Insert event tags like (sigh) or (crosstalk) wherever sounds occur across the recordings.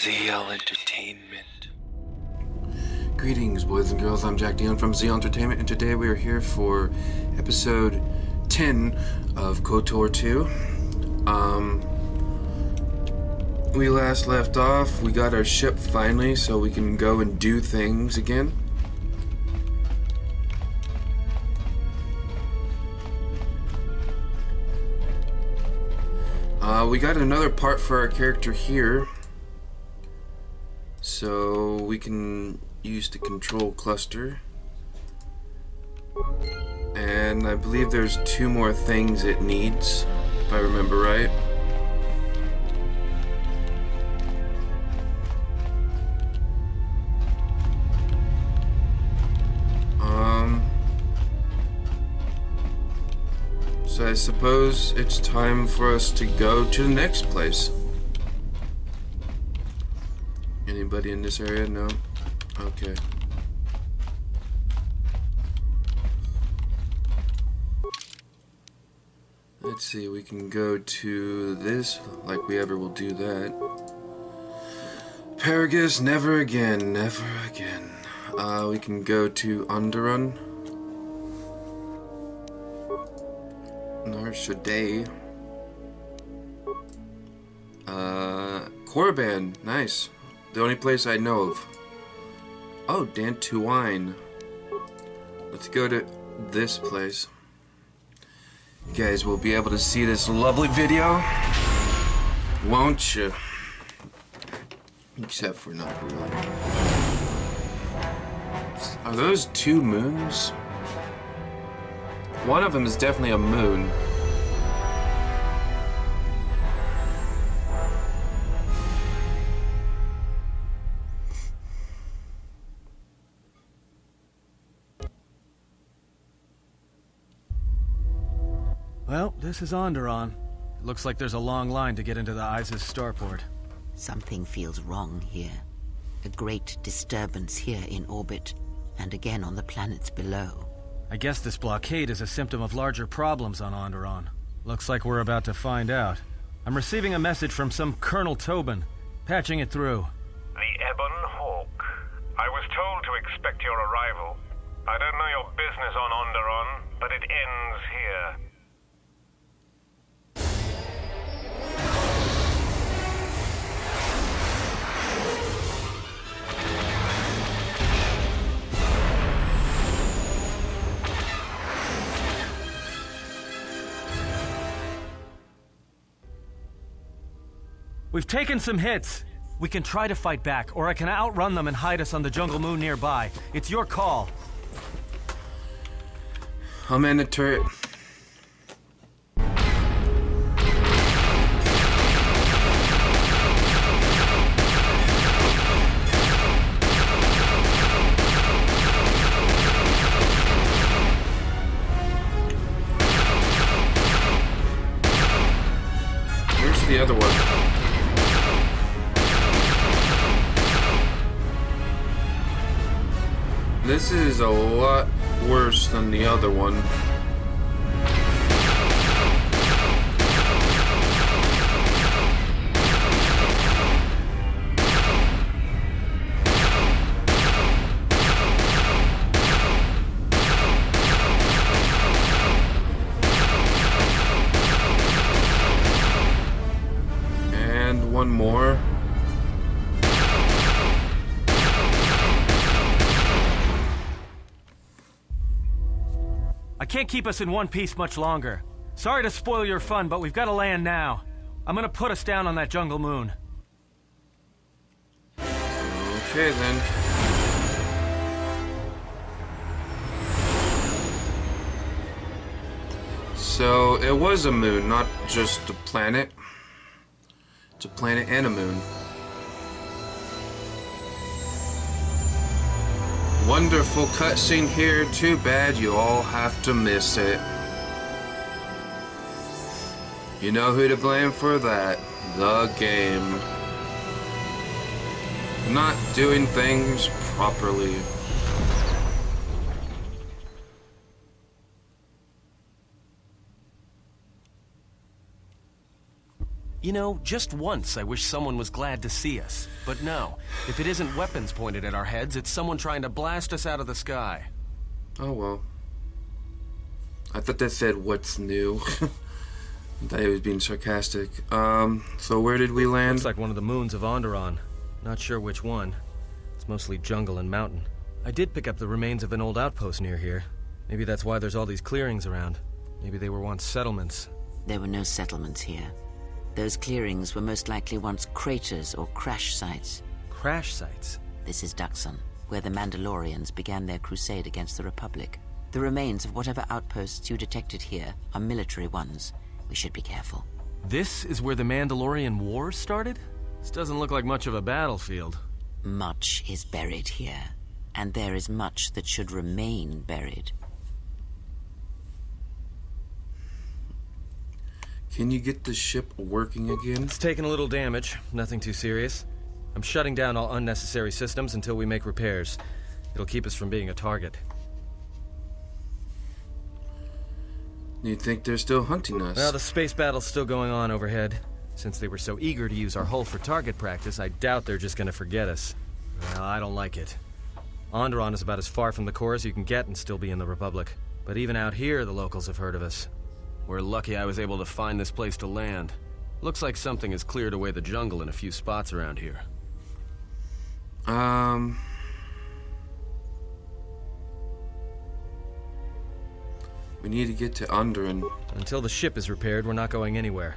ZL Entertainment. Greetings, boys and girls. I'm Jakk Dion from Z Entertainment, and today we are here for episode 10 of KOTOR 2. Um, we last left off. We got our ship finally, so we can go and do things again. Uh, we got another part for our character here. So we can use the control cluster. And I believe there's two more things it needs, if I remember right. Um, so I suppose it's time for us to go to the next place. Anybody in this area? No? Okay. Let's see, we can go to this, like we ever will do that. Peragus, never again, never again. Uh, we can go to Onderon. Nar Shaddaa. Uh, Korriban, nice. The only place I know of. Oh, Dantooine. Let's go to this place. You guys will be able to see this lovely video. Won't you? Except for not really. Are those two moons? One of them is definitely a moon. This is Onderon. It looks like there's a long line to get into the Iziz starport. Something feels wrong here. A great disturbance here in orbit, and again on the planets below. I guess this blockade is a symptom of larger problems on Onderon. Looks like we're about to find out. I'm receiving a message from some Colonel Tobin. Patching it through. The Ebon Hawk. I was told to expect your arrival. I don't know your business on Onderon, but it ends here. We've taken some hits. We can try to fight back, or I can outrun them and hide us on the jungle moon nearby. It's your call. I'm in the turret. The other one? This is a lot worse than the other one. Keep us in one piece much longer. Sorry to spoil your fun, but we've got to land now. I'm gonna put us down on that jungle moon. Okay then. So it was a moon, not just a planet. It's a planet and a moon. Wonderful cutscene here. Too bad you all have to miss it. You know who to blame for that? The game. Not doing things properly. You know, just once I wish someone was glad to see us. But no, if it isn't weapons pointed at our heads, it's someone trying to blast us out of the sky. Oh well. I thought that said what's new. (laughs) I thought he was being sarcastic. Um, so where did we land? Looks like one of the moons of Onderon. Not sure which one. It's mostly jungle and mountain. I did pick up the remains of an old outpost near here. Maybe that's why there's all these clearings around. Maybe they were once settlements. There were no settlements here. Those clearings were most likely once craters or crash sites. Crash sites. This is Dxun, where the Mandalorians began their crusade against the Republic. The remains of whatever outposts you detected here are military ones. We should be careful. This is where the Mandalorian War started? This doesn't look like much of a battlefield. Much is buried here, and there is much that should remain buried. Can you get the ship working again? It's taken a little damage, nothing too serious. I'm shutting down all unnecessary systems until we make repairs. It'll keep us from being a target. You think they're still hunting us? Well, the space battle's still going on overhead. Since they were so eager to use our hull for target practice, I doubt they're just gonna forget us. Well, I don't like it. Onderon is about as far from the core as you can get and still be in the Republic. But even out here, the locals have heard of us. We're lucky I was able to find this place to land. Looks like something has cleared away the jungle in a few spots around here. Um. We need to get to Onderon. Until the ship is repaired, we're not going anywhere.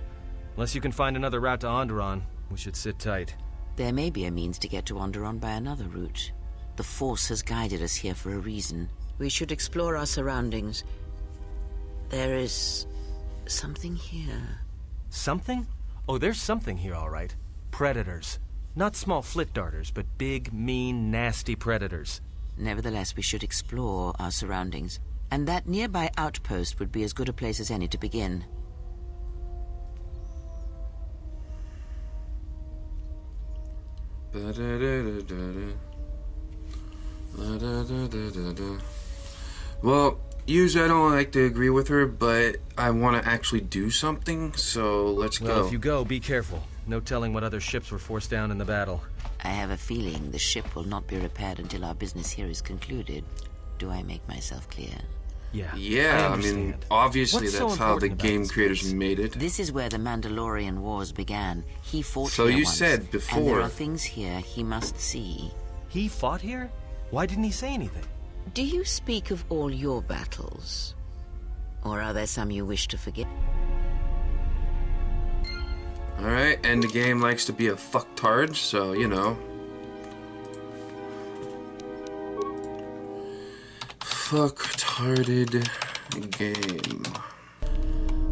Unless you can find another route to Onderon, we should sit tight. There may be a means to get to Onderon by another route. The Force has guided us here for a reason. We should explore our surroundings. There is... something here. Something? Oh, there's something here, all right. Predators. Not small flit darters, but big, mean, nasty predators. Nevertheless, we should explore our surroundings. And that nearby outpost would be as good a place as any to begin. Well, usually I don't like to agree with her, but I want to actually do something, so let's Well, go. if you go, be careful. No telling what other ships were forced down in the battle. I have a feeling the ship will not be repaired until our business here is concluded. Do I make myself clear? Yeah. Yeah, I, mean, obviously What's so that's how the game creators place? made it. This is where the Mandalorian Wars began. He fought So here you once, said And before- there are things here he must see. He fought here? Why didn't he say anything? Do you speak of all your battles? Or are there some you wish to forget? Alright, and the game likes to be a fucktard, so, you know. Fucktarded game.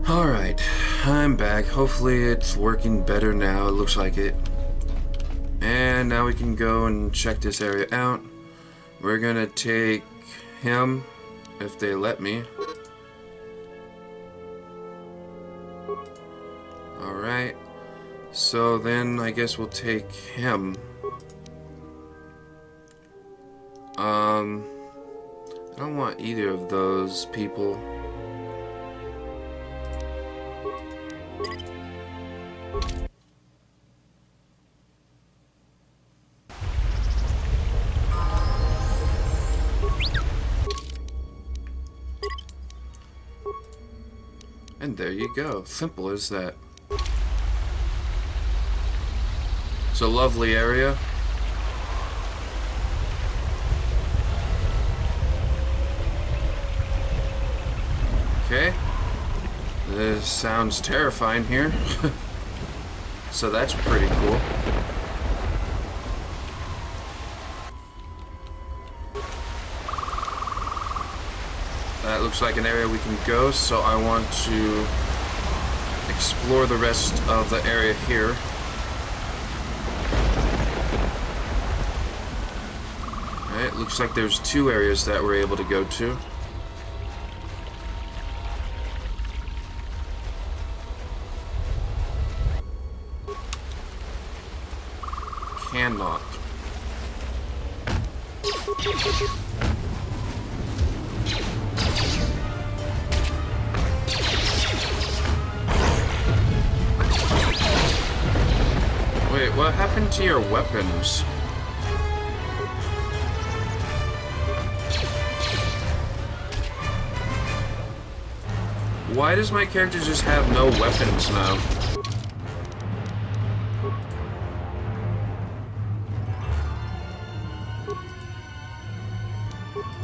Alright, I'm back. Hopefully it's working better now. It looks like it. And now we can go and check this area out. We're gonna take him, if they let me. Alright. So then I guess we'll take him. Um, I don't want either of those people. There you go. Simple as that. It's a lovely area. Okay. This sounds terrifying here. (laughs) so that's pretty cool. Uh, that looks like an area we can go, so I want to explore the rest of the area here. Alright, looks like there's two areas that we're able to go to. Why does my character just have no weapons now?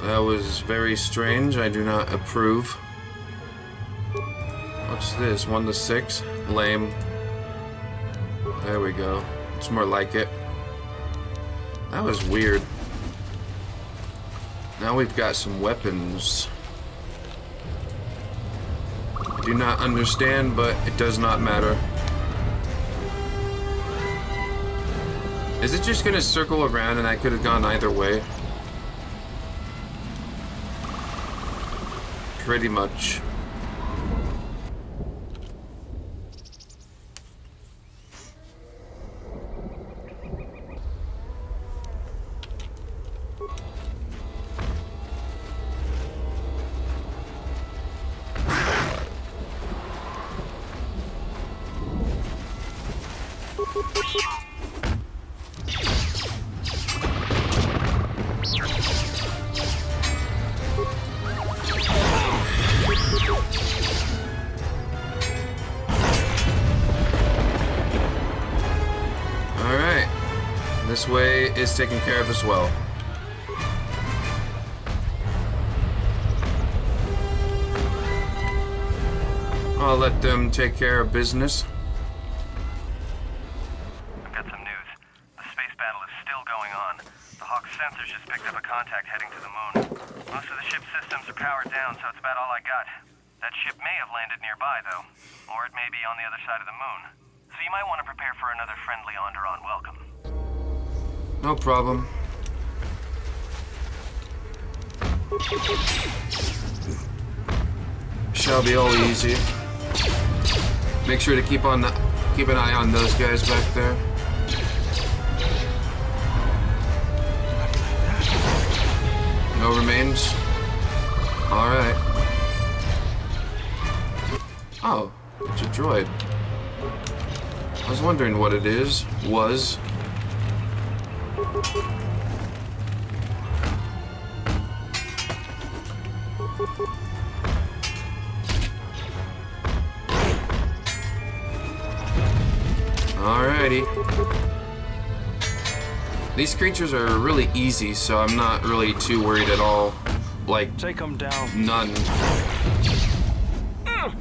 That was very strange. I do not approve. What's this? 1 to 6? Lame. There we go. It's more like it. That was weird. Now we've got some weapons. I do not understand, but it does not matter. Is it just gonna circle around and I could have gone either way? Pretty much. Alright. This way is taken care of as well. I'll let them take care of business. Sure to keep on the, keep an eye on those guys back there. No remains. All right. Oh, it's a droid. I was wondering what it is. Was. These creatures are really easy, so I'm not really too worried at all. Like, Take them down. none.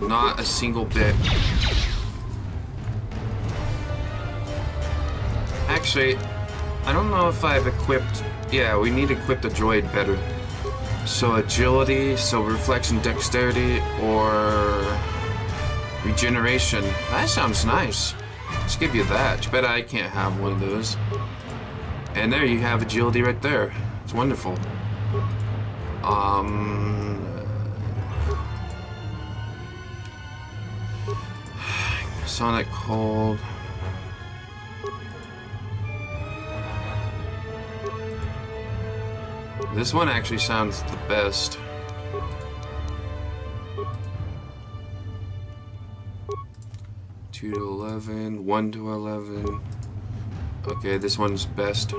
Not a single bit. Actually, I don't know if I've equipped... Yeah, we need to equip the droid better. So agility, so reflection dexterity, or... Regeneration. That sounds nice. Let's give you that. Too bad I can't have one of those. And there you have agility right there. It's wonderful. Um... Sonic Cold. This one actually sounds the best. Two to eleven, one to eleven. Okay, this one's best.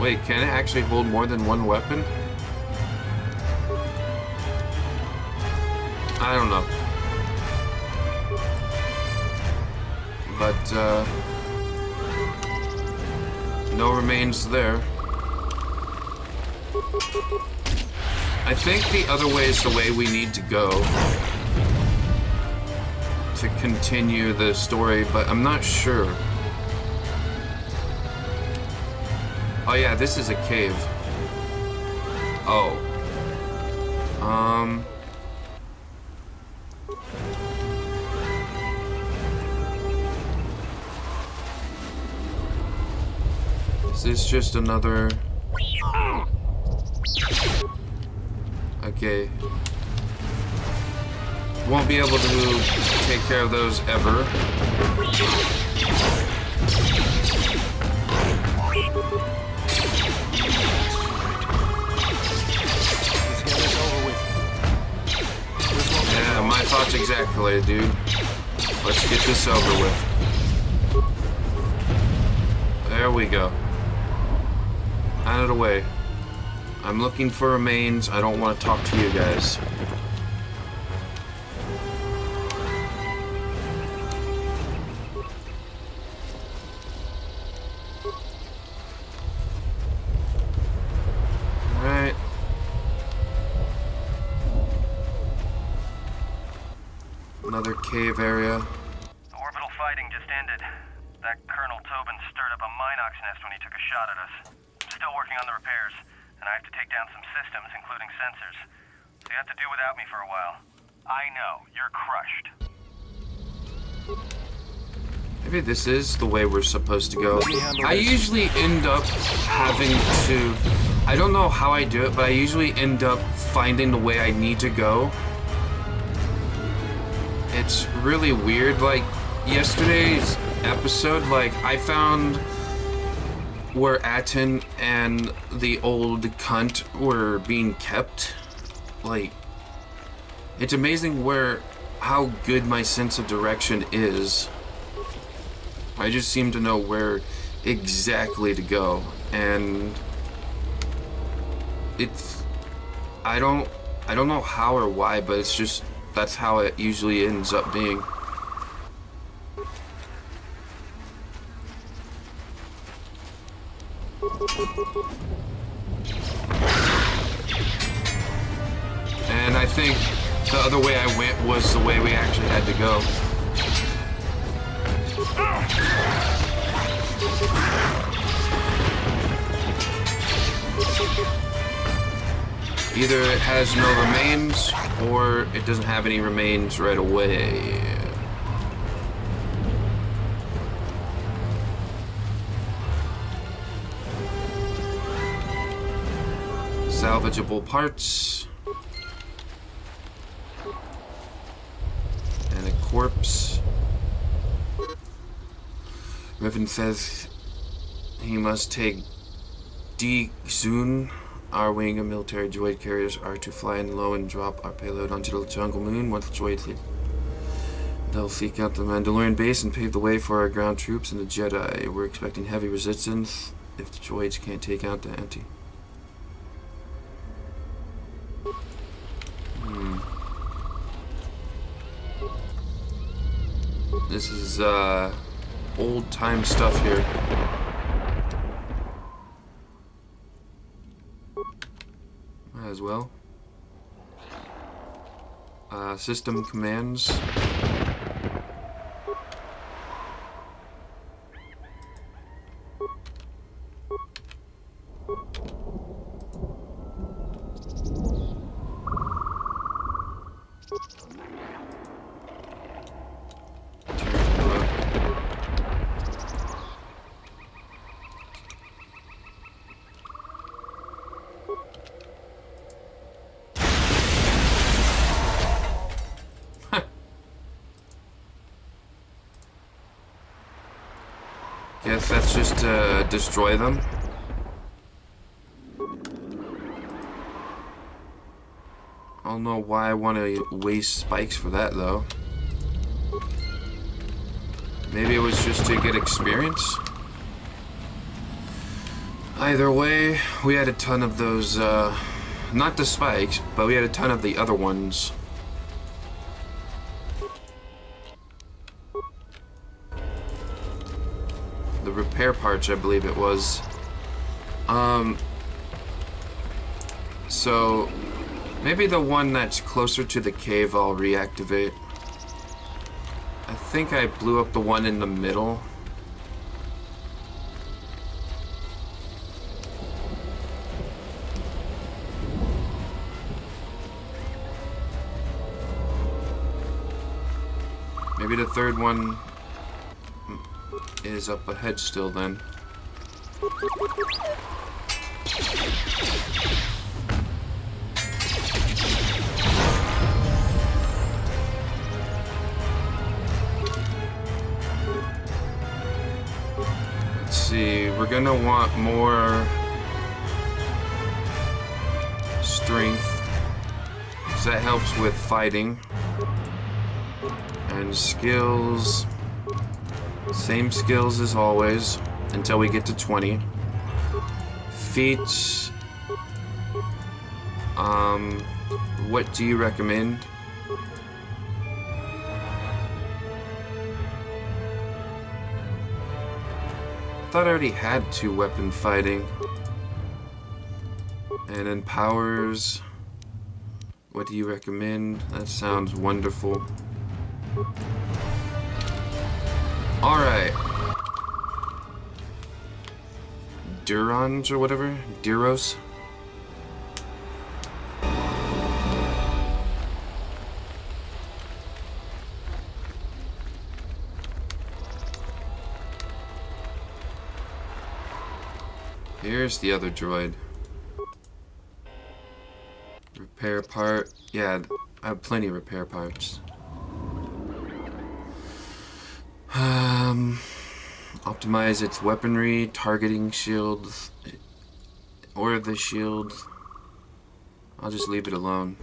Wait, can it actually hold more than one weapon? I don't know. But, uh... No remains there. I think the other way is the way we need to go to continue the story, but I'm not sure. Oh yeah, this is a cave. Oh. Um... Is this just another... Okay. Won't be able to take care of those ever. Yeah, my thoughts exactly, dude. Let's get this over with. There we go. Out of the way. I'm looking for remains. I don't want to talk to you guys. Cave area. The orbital fighting just ended. That Colonel Tobin stirred up a mynocks nest when he took a shot at us. I'm still working on the repairs, and I have to take down some systems, including sensors. So you have to do without me for a while. I know, you're crushed. Maybe this is the way we're supposed to go. I usually end up having to. I don't know how I do it, but I usually end up finding the way I need to go. It's really weird. Like, yesterday's episode, like, I found where Atton and the old cunt were being kept. Like, it's amazing where. how good my sense of direction is. I just seem to know where exactly to go, and it's I don't I don't know how or why, but it's just that's how it usually ends up being. And I think the other way I went was the way we actually had to go. Either it has no remains, or it doesn't have any remains right away. Salvageable parts. And a corpse. Riven says he must take D soon. Our wing of military droid carriers are to fly in low and drop our payload onto the jungle moon. Once the droids hit, they'll seek out the Mandalorian base and pave the way for our ground troops and the Jedi. We're expecting heavy resistance if the droids can't take out the anti. Hmm. This is uh old time stuff here. As well. Uh, system commands. Turn remote. Guess that's just to destroy them. I don't know why I want to waste spikes for that though. Maybe it was just to get experience. Either way, we had a ton of those, uh, not the spikes, but we had a ton of the other ones. Repair parts, I believe it was. Um, so, maybe the one that's closer to the cave I'll reactivate. I think I blew up the one in the middle. Maybe the third one is up ahead still then. Let's see, we're gonna want more strength. Because that helps with fighting. And skills. Same skills as always until we get to 20. Feats. Um, what do you recommend? I thought I already had two weapon fighting. And then powers. What do you recommend? That sounds wonderful. Alright. Durons or whatever? Duros? Here's the other droid. Repair part. Yeah, I have plenty of repair parts. Um, optimize its weaponry, targeting shields, or the shield. I'll just leave it alone.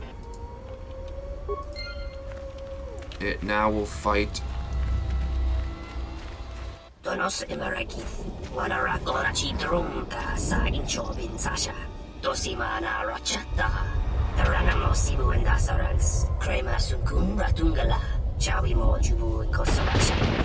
It now will fight. Donos emeragith, wanara gorachi drumka sa inchobin sasha. Dosimana rochata. Ranamo sibu endasarans. Crema sunkun ratungala. Chawi mo jubu kosolasha.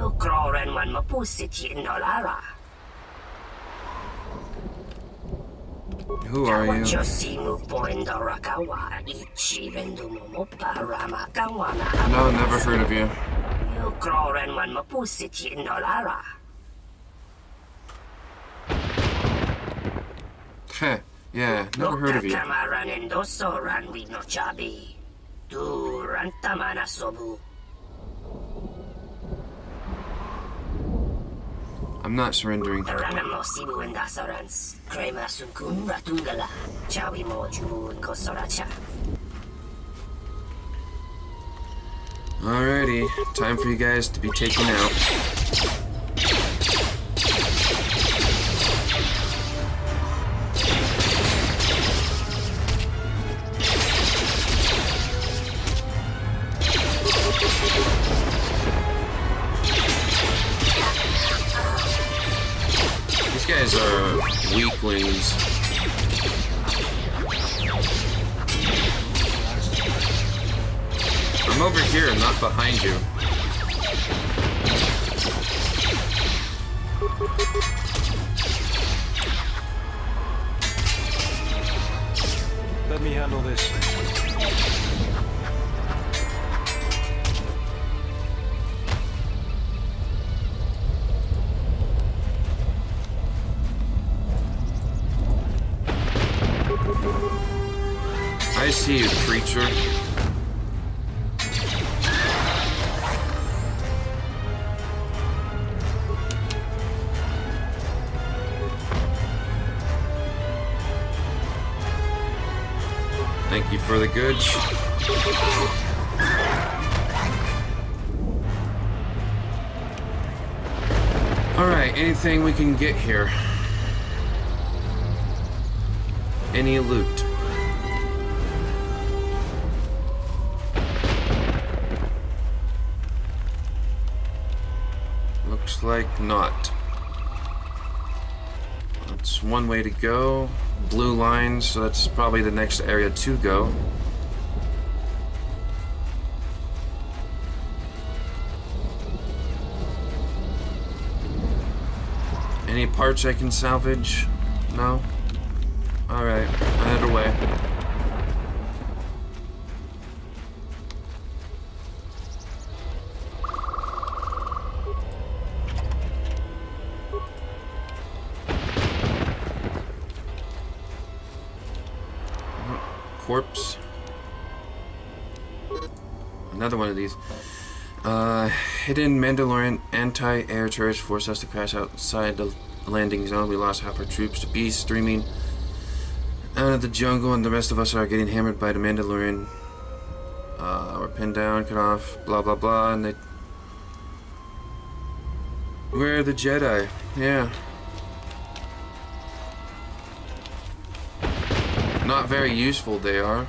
You kroren man mapusiti nolara. Who are you? Dawachosimu poenda rakawa ichirendu mo parama kawana No, never heard of you. You kroren man mapusiti nolara. Heh, yeah, never heard of you. Kamaran endoso ran we no chabi. Tu rantamana sobu. I'm not surrendering. Ranamo sibu and dasarans. Crema sunkun ratungala. Chawi mo jubu and kosoracha. Alrighty, time for you guys to be taken out. Get here? Any loot? Looks like not. That's one way to go. Blue line, so that's probably the next area to go. Parts I can salvage? No? Alright, I head away. corpse. another one of these. Uh, hidden Mandalorian anti-air turrets forced us to crash outside the landing zone. We lost half our troops to beasts streaming out of the jungle, and the rest of us are getting hammered by the Mandalorian. Uh, we're pinned down, cut off, blah blah blah, and they. Where are the Jedi? Yeah. Not very useful they are.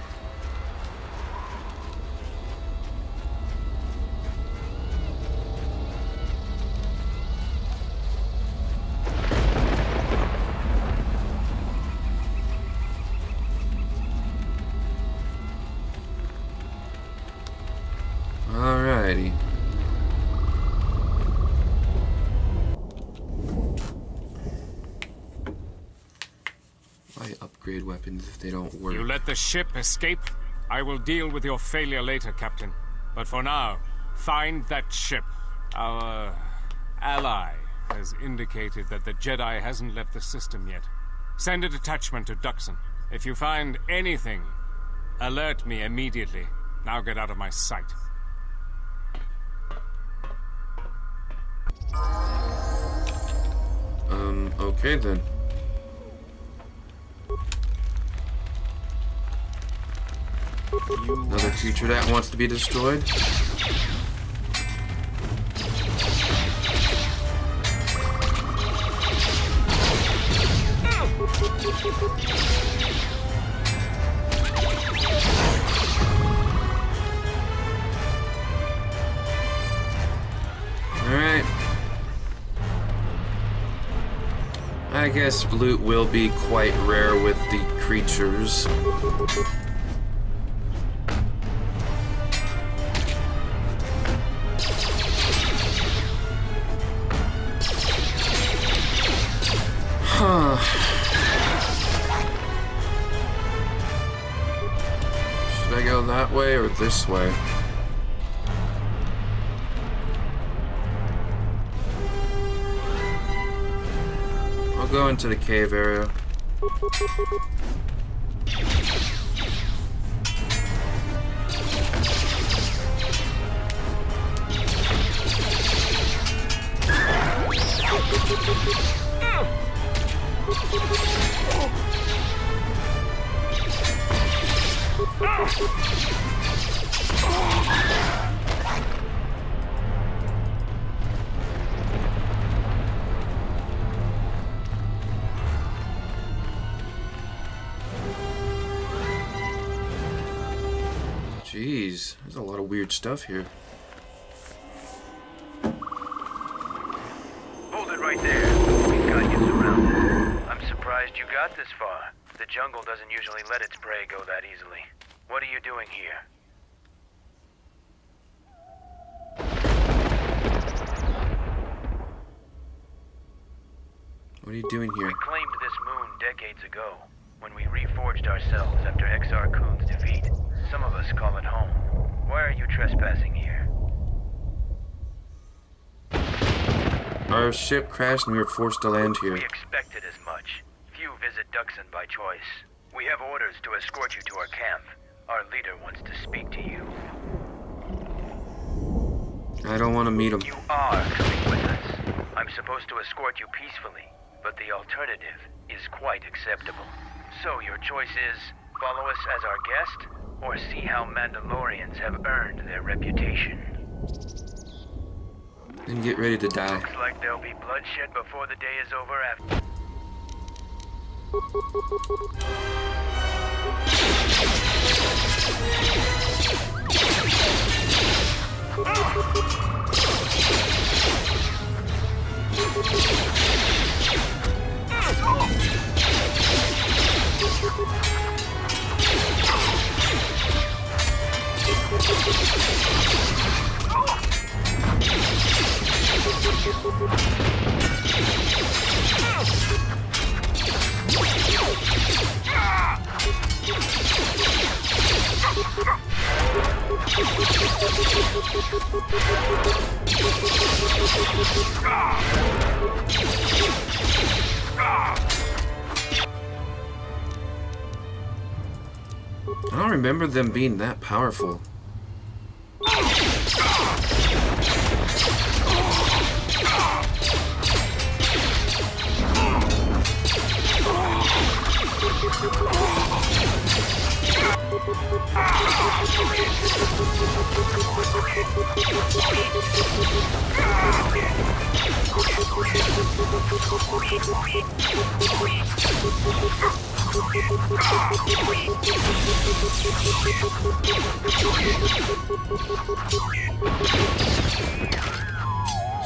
Weapons if they don't work? You let the ship escape? I will deal with your failure later, Captain. But for now, find that ship. Our ally has indicated that the Jedi hasn't left the system yet. Send a detachment to Dxun. If you find anything, alert me immediately. Now get out of my sight. Um, okay then. Another creature that wants to be destroyed. Alright. I guess loot will be quite rare with the creatures. This way? I'll go into the cave area. Stuff here. Hold it right there. We've got you surrounded. I'm surprised you got this far. The jungle doesn't usually let its prey go that easily. What are you doing here? What are you doing here? We claimed this moon decades ago, when we reforged ourselves after Exar Kun's defeat. Some of us call it home. Why are you trespassing here? Our ship crashed and we were forced to land here. We expected as much. Few visit Dxun by choice. We have orders to escort you to our camp. Our leader wants to speak to you. I don't want to meet him. You are coming with us. I'm supposed to escort you peacefully, but the alternative is quite acceptable. So your choice is follow us as our guest, or see how Mandalorians have earned their reputation. And get ready to die. Looks like there'll be bloodshed before the day is over after. I don't remember them being that powerful.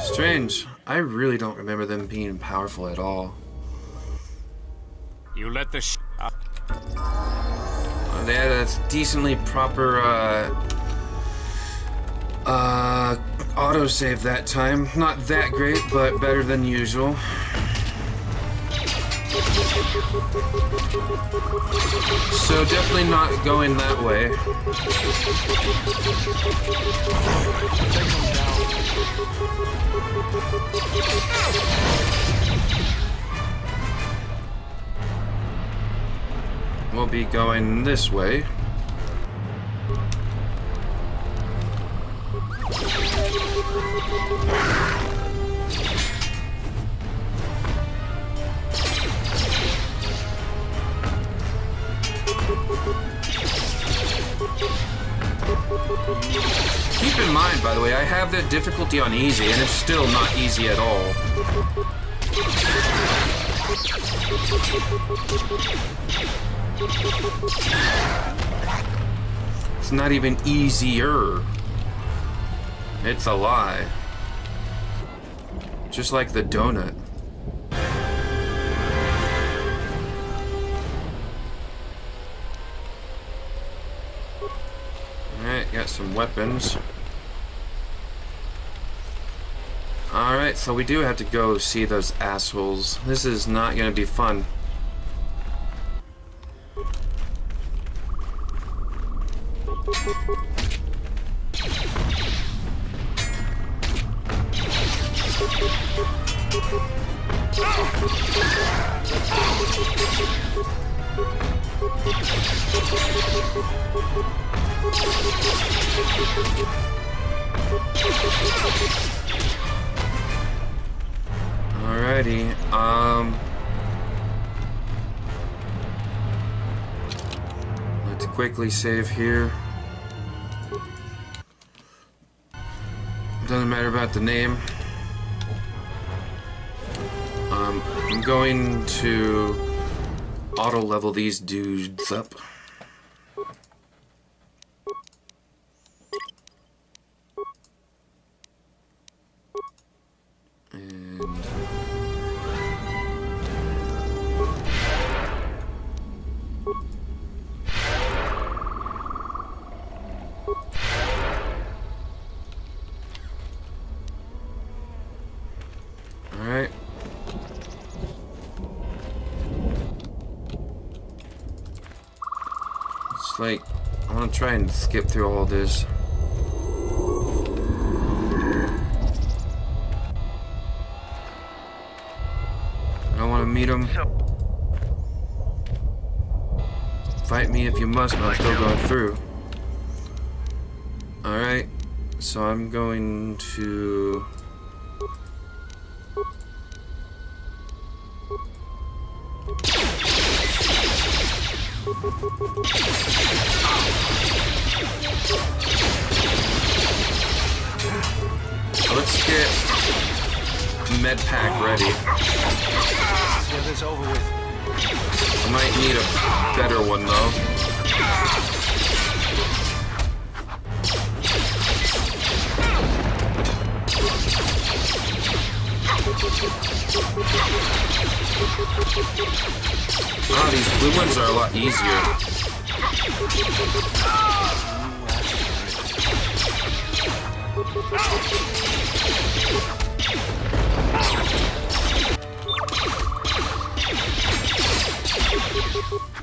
Strange. I really don't remember them being powerful at all. You let the they had a decently proper uh, uh, autosave that time. Not that great, but better than usual. So definitely not going that way. We'll be going this way. Keep in mind, by the way, I have the difficulty on easy, and it's still not easy at all. It's not even easier. It's a lie. Just like the donut. Alright, got some weapons. Alright, so we do have to go see those assholes. This is not gonna be fun. Let's save here. Doesn't matter about the name. Um, I'm going to auto level these dudes up. Try and skip through all this. I don't want to meet him. Fight me if you must, but I'm still going through. Alright, so I'm going to... med pack ready. Get this over with. I might need a better one though. Oh, these blue ones are a lot easier.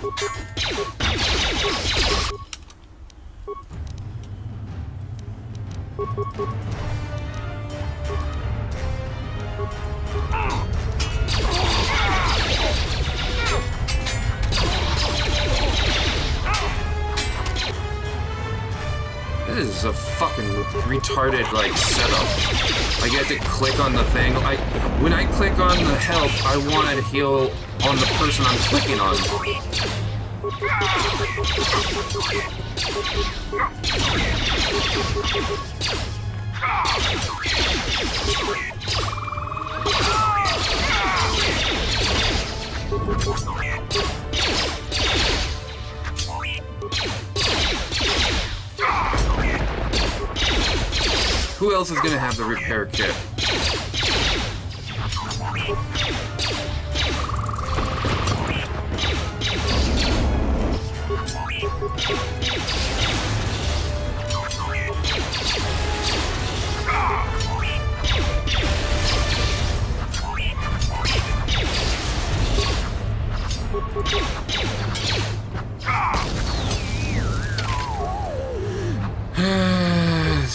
Thank you. This is a fucking retarded like setup. Like you have to click on the thing. Like when I click on the health, I want to heal on the person I'm clicking on. Who else is gonna have the repair kit?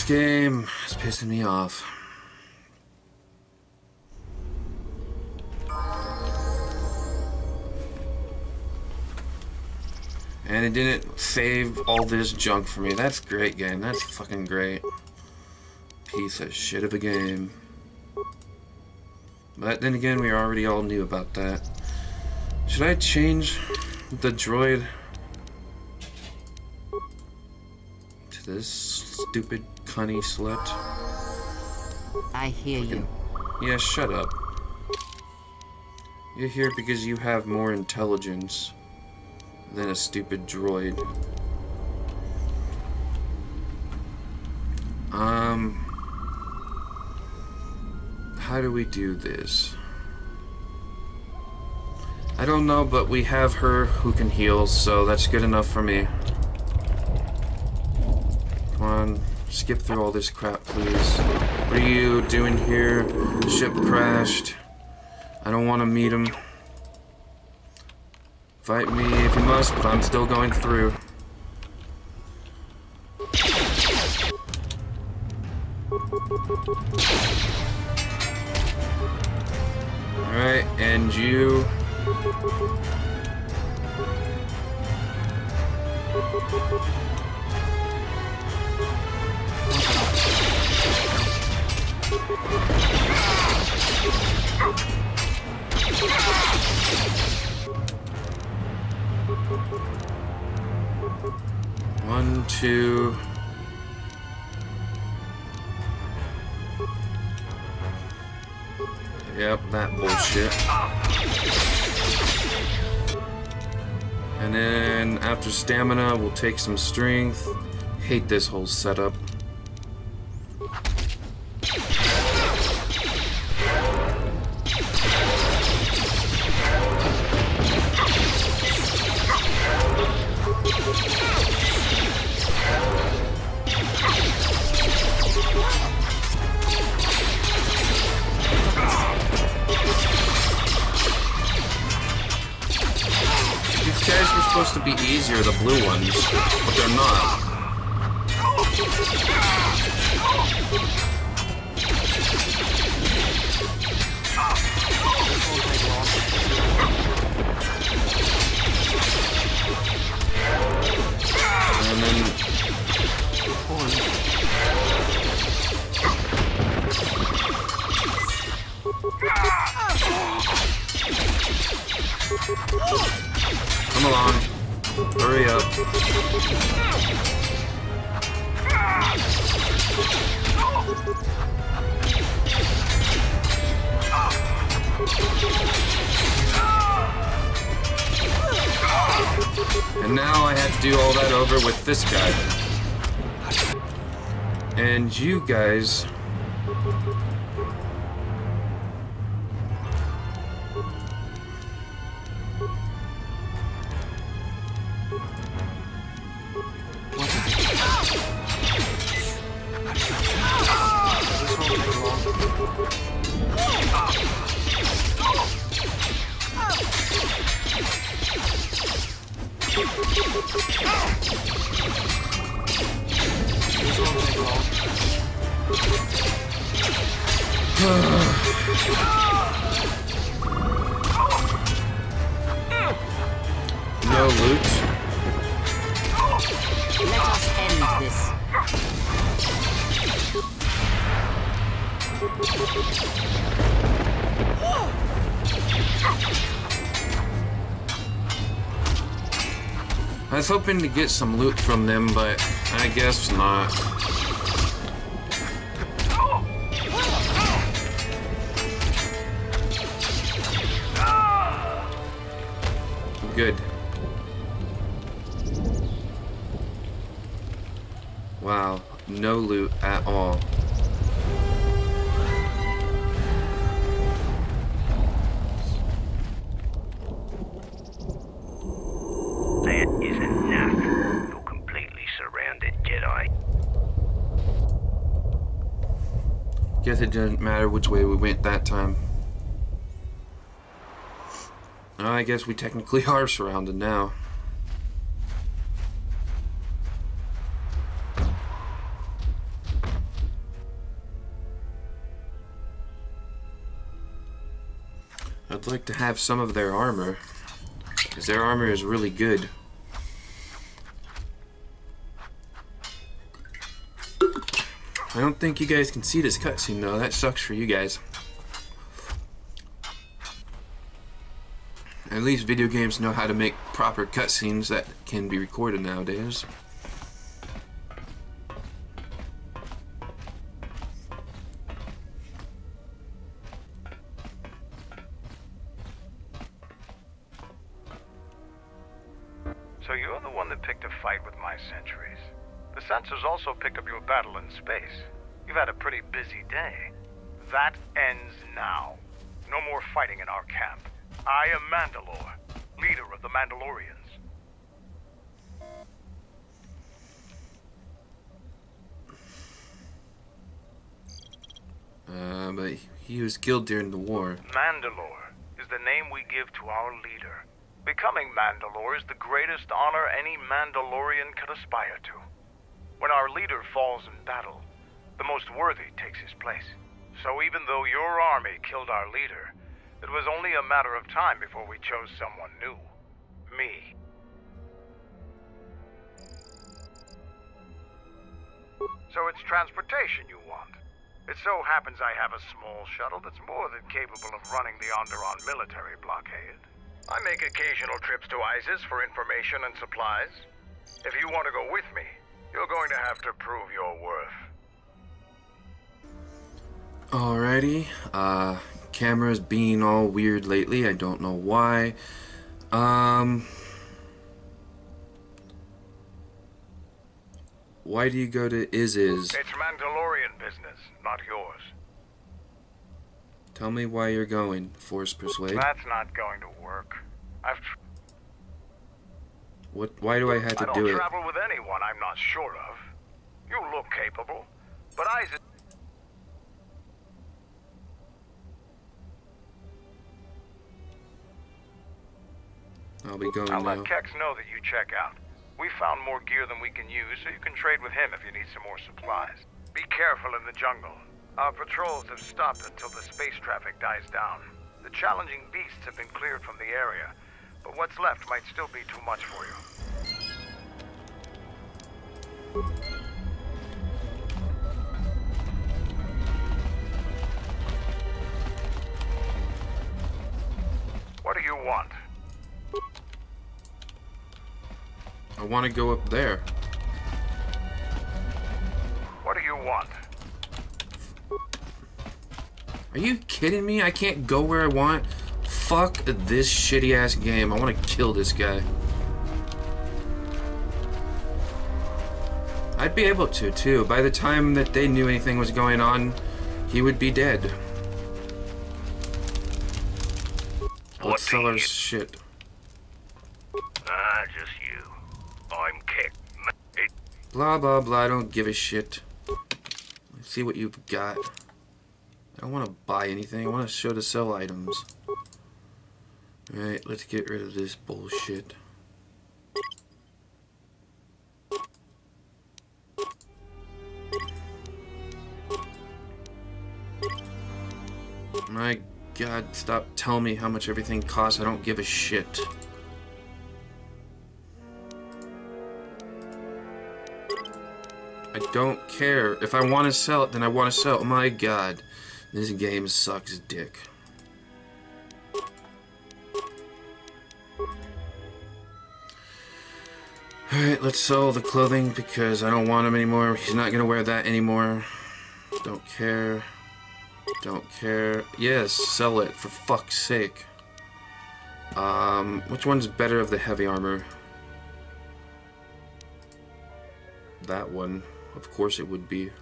(sighs) game pissing me off. And it didn't save all this junk for me. That's great game. That's fucking great. Piece of shit of a game. But then again, we already all knew about that. Should I change the droid to this stupid cunny slut? I hear you. Yeah, shut up. You're here because you have more intelligence than a stupid droid. Um... How do we do this? I don't know, but we have her who can heal, so that's good enough for me. Come on, skip through all this crap, please. What are you doing here? Ship crashed. I don't want to meet him. Fight me if you must, but I'm still going through. Alright, and you... One, two... Yep, that bullshit. And then after stamina, we'll take some strength. Hate this whole setup. And you guys hoping to get some loot from them, but I guess not. Good. Wow, no loot. Guess it doesn't matter which way we went that time. I guess we technically (laughs) are surrounded now. I'd like to have some of their armor. Because their armor is really good. I don't think you guys can see this cutscene though. That sucks for you guys. At least video games know how to make proper cutscenes that can be recorded nowadays. I am Mandalore, leader of the Mandalorians. Uh, but he was killed during the war. Mandalore is the name we give to our leader. Becoming Mandalore is the greatest honor any Mandalorian could aspire to. When our leader falls in battle, the most worthy takes his place. So even though your army killed our leader, it was only a matter of time before we chose someone new. Me. So it's transportation you want. It so happens I have a small shuttle that's more than capable of running the Onderon military blockade. I make occasional trips to Iziz for information and supplies. If you want to go with me, you're going to have to prove your worth. Alrighty. Uh, camera's being all weird lately. I don't know why. Um. Why do you go to Iziz? It's Mandalorian business, not yours. Tell me why you're going. Force persuade. That's not going to work. I've tr- What? Why do I have I to don't do it? travel with anyone I'm not sure of. You look capable, but Isaac. I'll be going I'll now. let Kex know that you check out. We found more gear than we can use, so you can trade with him if you need some more supplies. Be careful in the jungle. Our patrols have stopped until the space traffic dies down. The challenging beasts have been cleared from the area, but what's left might still be too much for you. What do you want? I want to go up there. What do you want? Are you kidding me? I can't go where I want. Fuck this shitty ass game. I want to kill this guy. I'd be able to too. By the time that they knew anything was going on, he would be dead. Let's sell our shit. Ah, just you. I'm Kex. It, Blah blah blah. I don't give a shit. Let's see what you've got. I don't want to buy anything. I want to show to sell items. Alright, let's get rid of this bullshit. My god, stop telling me how much everything costs. I don't give a shit. I don't care. If I want to sell it, then I want to sell it. My god. This game sucks dick. Alright, let's sell the clothing because I don't want him anymore. He's not gonna wear that anymore. Don't care. Don't care. Yes, sell it, for fuck's sake. Um, which one's better of the heavy armor? That one. Of course it would be.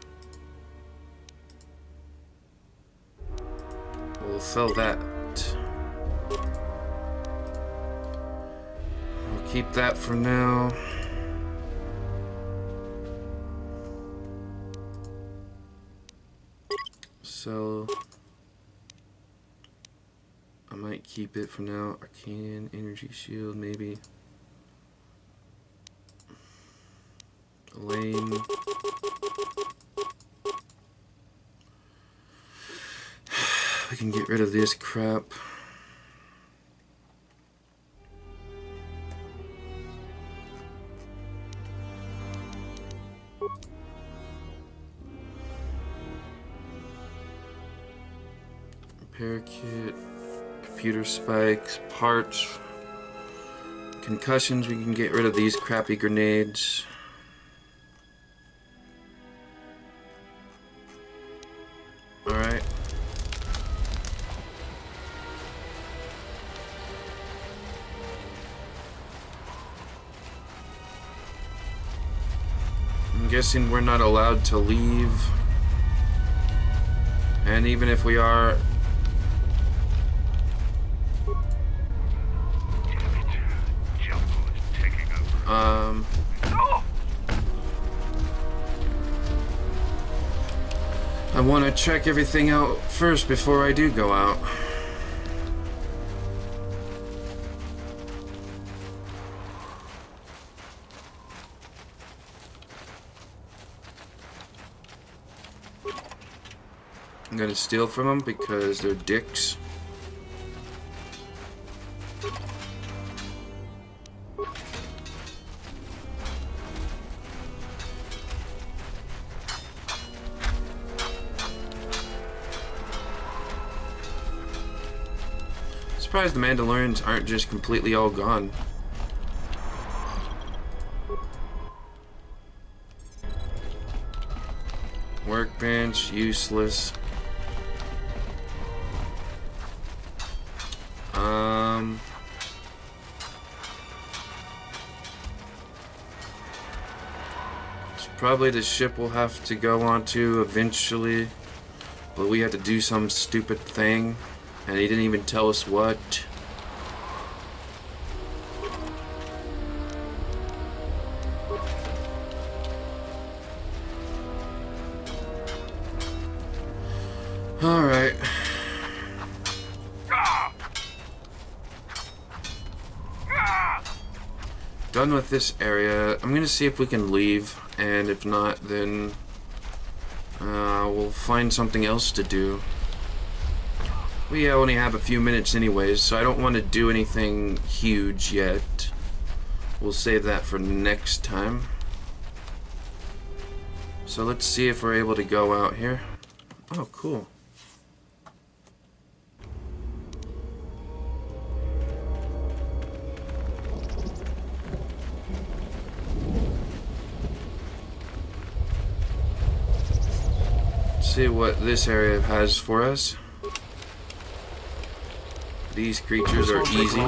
We'll sell that. I'll keep that for now. So I might keep it for now. Arcane energy shield, maybe. Lane. (sighs) We can get rid of this crap. Repair kit, computer spikes, parts, concussions. We can get rid of these crappy grenades. Guessing we're not allowed to leave. And even if we are, um, I want to check everything out first before I do go out. I'm gonna steal from them because they're dicks. Surprised the Mandalorians aren't just completely all gone. Workbench, useless. Probably the ship we'll have to go onto eventually. But we had to do some stupid thing. And he didn't even tell us what. Alright. Done with this area. I'm gonna see if we can leave, and if not, then uh, we'll find something else to do. We only have a few minutes anyways, so I don't want to do anything huge yet. We'll save that for next time. So let's see if we're able to go out here. Oh, cool. See what this area has for us. These creatures are easy.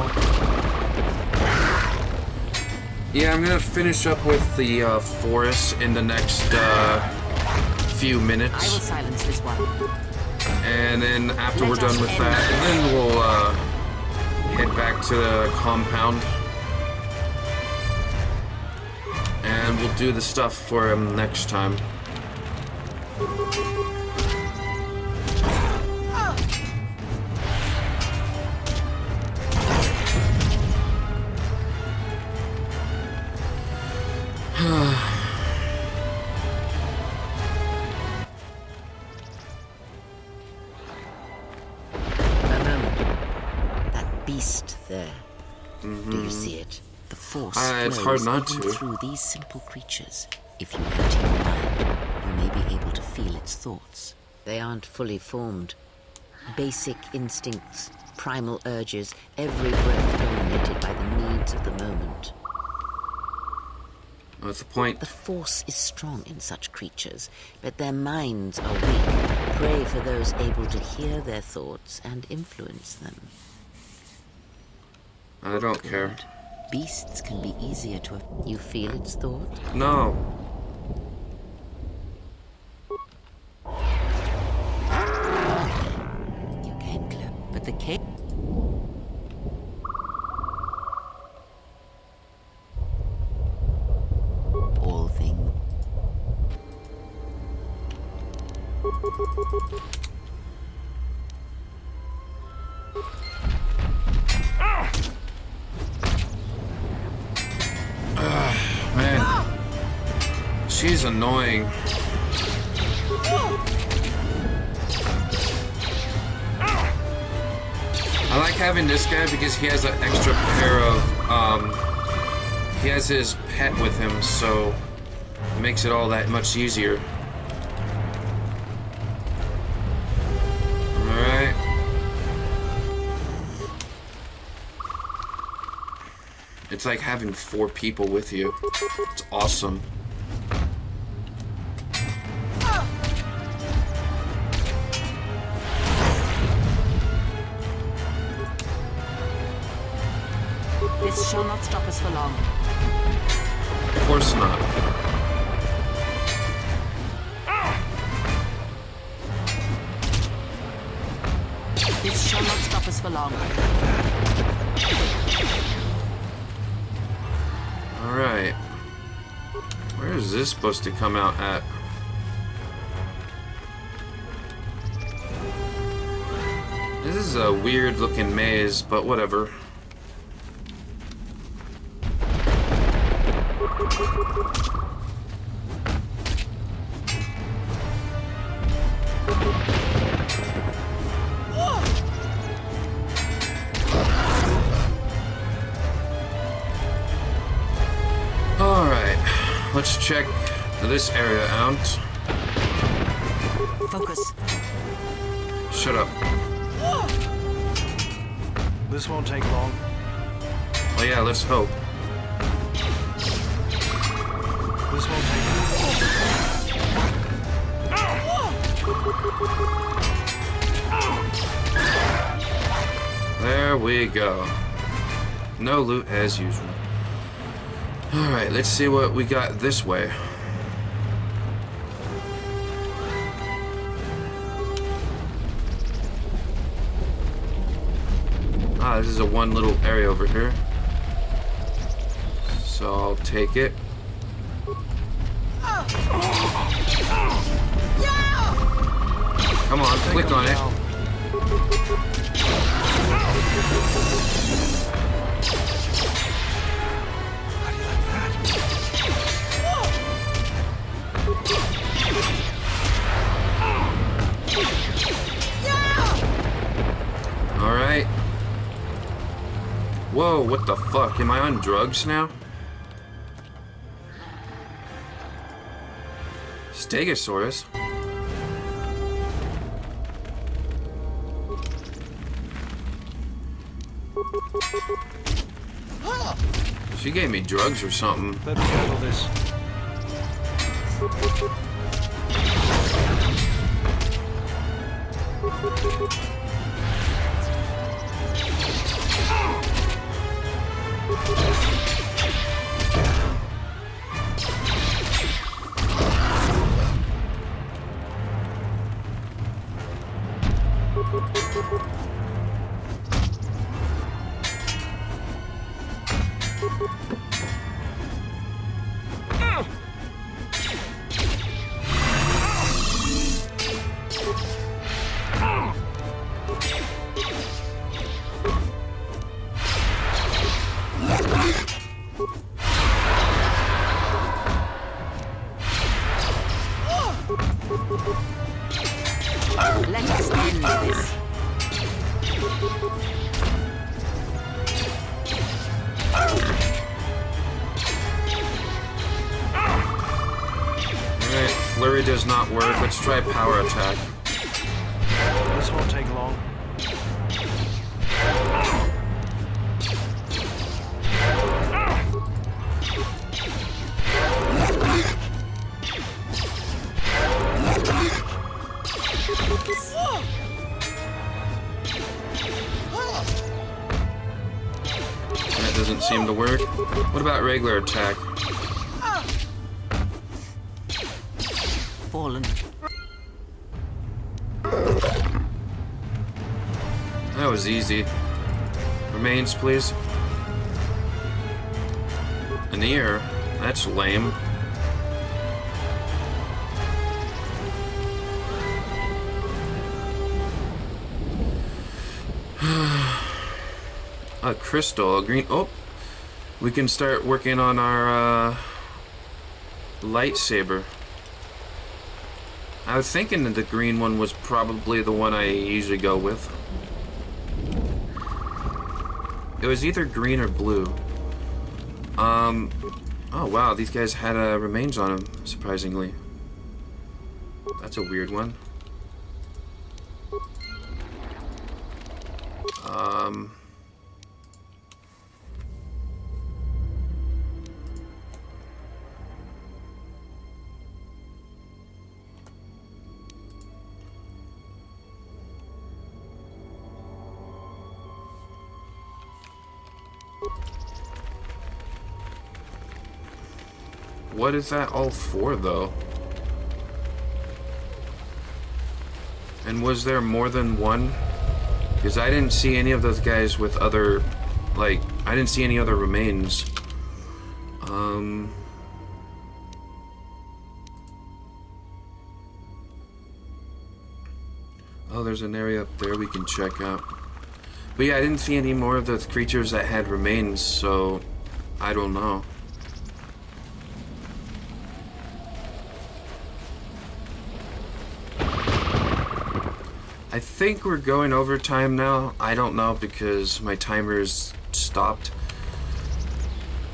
Yeah, I'm gonna finish up with the uh, forest in the next uh, few minutes. I will silence this one. And then after we're done with that, then we'll uh, head back to the compound. And we'll do the stuff for him next time. It's hard not to. through these simple creatures. If you empty your mind, you may be able to feel its thoughts. They aren't fully formed. Basic instincts, primal urges, every breath dominated by the needs of the moment. What's the point? The force is strong in such creatures, but their minds are weak. Pray for those able to hear their thoughts and influence them. I don't care. Beasts can be easier to. You feel its thought? No. Annoying. I like having this guy because he has an extra pair of, um, he has his pet with him, so it makes it all that much easier. Alright. It's like having four people with you. It's awesome. Supposed to come out at? This is a weird looking maze, but whatever. Alright, let's check this area out. Focus. Shut up. This won't take long. Oh yeah, let's hope. This won't take long. There we go. No loot as usual. Alright, let's see what we got this way. This is a one little area over here. So I'll take it. Come on, click on it. Whoa, what the fuck? Am I on drugs now? Stegosaurus? She gave me drugs or something. Let me handle this. Try power attack. This won't take long. That doesn't seem to work. What about regular attack? Please. An ear? That's lame. (sighs) a crystal, a green. Oh, we can start working on our uh, lightsaber. I was thinking that the green one was probably the one I usually go with. It was either green or blue. Um, oh wow, these guys had uh, remains on them, surprisingly. That's a weird one. Um... What is that all for, though? And was there more than one? Because I didn't see any of those guys with other, like, I didn't see any other remains. Um... Oh, there's an area up there we can check out. But yeah, I didn't see any more of those creatures that had remains, so I don't know. Think we're going over time now. I don't know because my timer's stopped.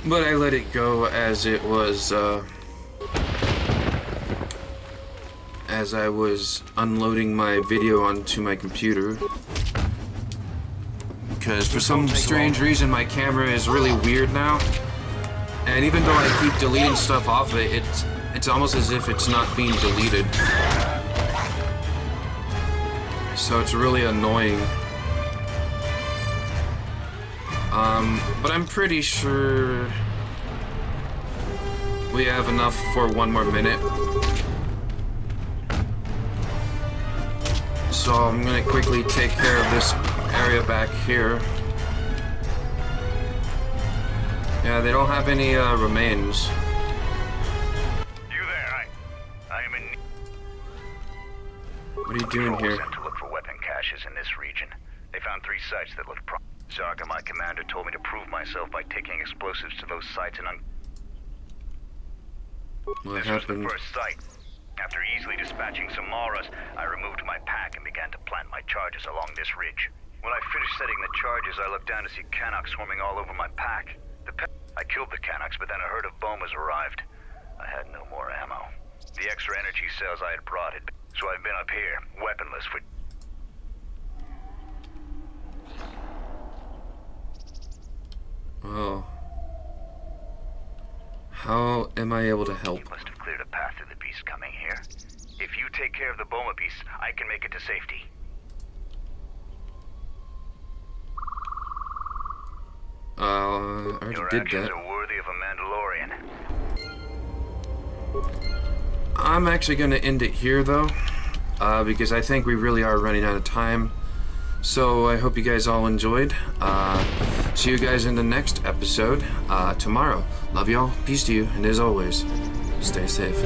But I let it go as it was, uh, as I was unloading my video onto my computer. Because for some strange reason my camera is really weird now. And even though I keep deleting stuff off of it, it's, it's almost as if it's not being deleted so it's really annoying. Um, but I'm pretty sure we have enough for one more minute. So I'm gonna quickly take care of this area back here. Yeah, they don't have any uh, remains. You there? I, I am in. What are you doing here? Sent to look for weapon caches in this region. They found three sites that looked pro. Zarka, my commander, told me to prove myself by taking explosives to those sites and un. What this happened? was the first site. After easily dispatching some maalraas, I removed my pack and began to plant my charges along this ridge. When I finished setting the charges, I looked down to see cannoks swarming all over my pack. The pe- I killed the cannoks, but then a herd of Bomas arrived. I had no more ammo. The extra energy cells I had brought had so I've been up here, weaponless for... Oh. How am I able to help? You must have cleared a path through the beast coming here. If you take care of the Boma beast, I can make it to safety. Uh, I already Your did that. are worthy of a Mandalorian. I'm actually going to end it here, though, uh, because I think we really are running out of time. So I hope you guys all enjoyed. Uh, see you guys in the next episode uh, tomorrow. Love y'all. Peace to you. And as always, stay safe.